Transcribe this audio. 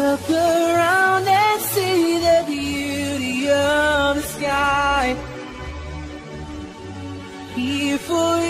Look around and see the beauty of the sky. Here for you.